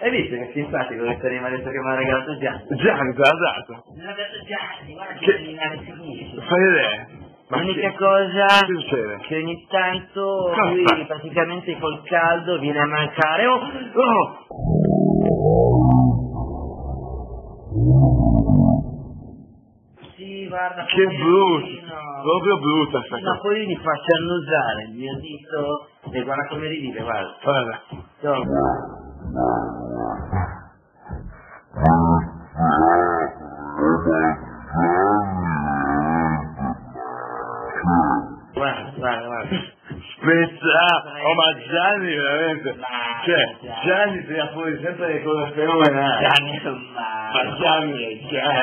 Hai visto che simpatico che Torino mi ha detto che mi ha regalato Gianni? Gianni te l'ha dato. Mi ha detto Gianni, guarda che criminale finisce. Fai vedere. Ma L'unica cosa Che succede? che ogni tanto Cosa lui fa? praticamente col caldo viene a mancare. Oh, oh! Sì, guarda, Che brutto. poverino. Proprio brutta sta Ma cosa. poi mi faccio annusare il mio dito e guarda come rivive, guarda. Guarda. Guarda. Oh ma Gianni veramente! Cioè, Gianni tira fuori sempre le cose fenomenali! Gianni Ma. Gianni è Gianni!